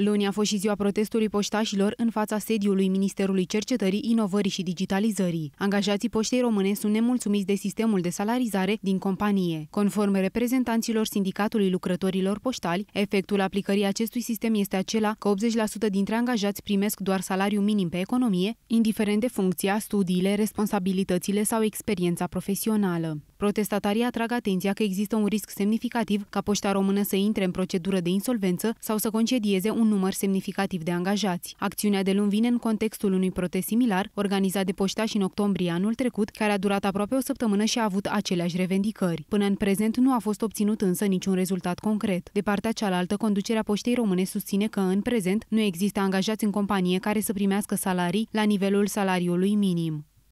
Luni a fost și ziua protestului poștașilor în fața sediului Ministerului Cercetării, Inovării și Digitalizării. Angajații poștei române sunt nemulțumiți de sistemul de salarizare din companie. Conform reprezentanților Sindicatului Lucrătorilor Poștali, efectul aplicării acestui sistem este acela că 80% dintre angajați primesc doar salariu minim pe economie, indiferent de funcția, studiile, responsabilitățile sau experiența profesională. Protestatarii atrag atenția că există un risc semnificativ ca poșta română să intre în procedură de insolvență sau să concedieze un număr semnificativ de angajați. Acțiunea de luni vine în contextul unui protest similar organizat de poștași în octombrie anul trecut, care a durat aproape o săptămână și a avut aceleași revendicări. Până în prezent nu a fost obținut însă niciun rezultat concret. De partea cealaltă, conducerea poștei române susține că în prezent nu există angajați în companie care să primească salarii la nivelul salariului minim.